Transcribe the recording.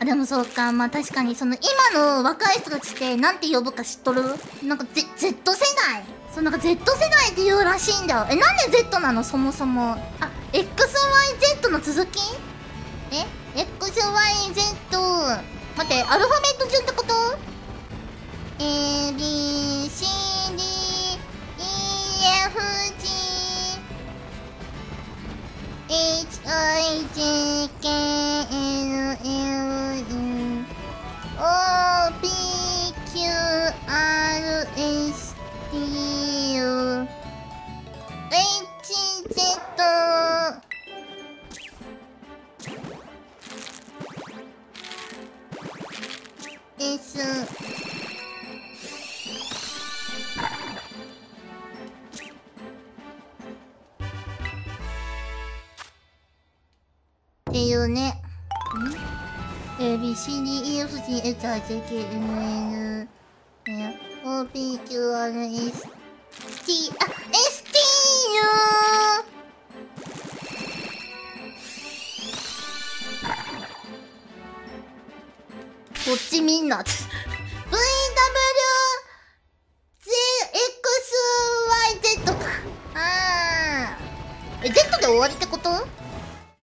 あでもそうか。まあ確かにその今の若い人たちってなんて呼ぶか知っとる？なんか、Z、Z 世代？そうなんか Z 世代って言うらしいんだよ。えなんで Z なの？そもそも。あ XYZ の続き？え ?XYZ 待ってアルファベット順ってこと ?A B C D E F G H I J K H Z ですっていうね。A, B, C, D, E, F, G, H, I, J, K, L, N, O, P, Q, R, S, T、あ、ST こっちみんな。V, W, Z, X, Y, Z か。あー。え、Z で終わりってこと？